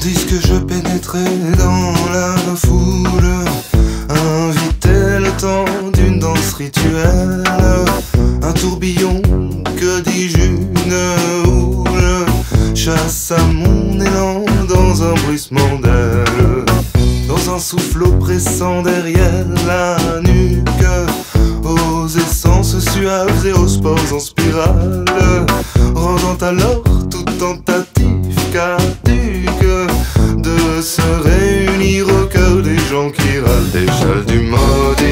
tandis que je pénétrais dans la foule, invitait le temps d'une danse rituelle, un tourbillon, que dis-je, une houle, chasse à mon élan dans un bruissement d'aile, dans un souffle oppressant derrière la nuque, aux essences suaves et aux spores en spirale, rendant alors qui râlent des châles du. Maudit,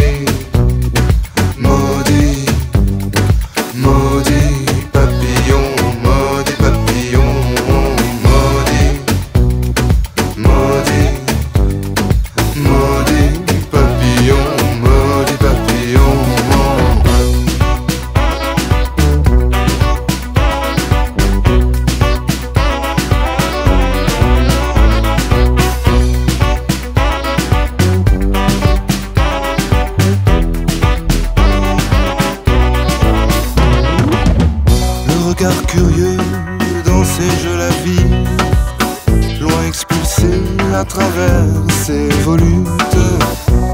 regard curieux dans ses jeux la vie Loin expulsé à travers ses volutes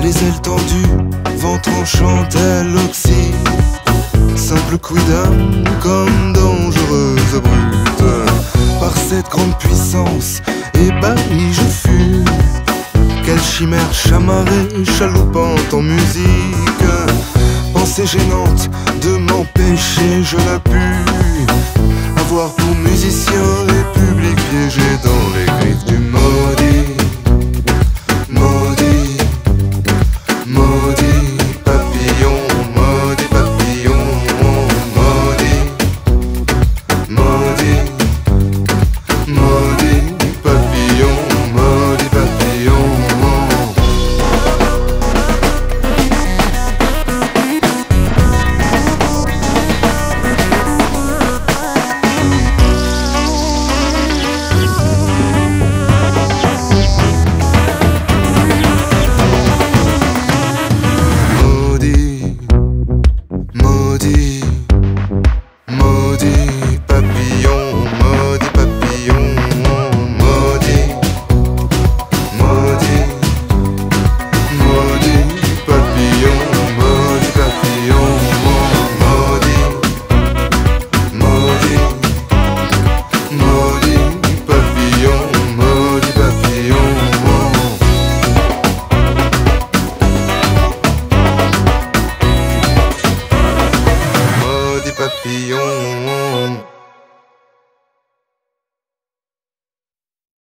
Les ailes tendues, vent tranchant, elle oxy. Simple quidam comme dangereuse brute. Par cette grande puissance, ébahi je fus. Quelle chimère chamarrée, chaloupante en musique. Pensée gênante de m'empêcher, je la maudit, Maudit papillon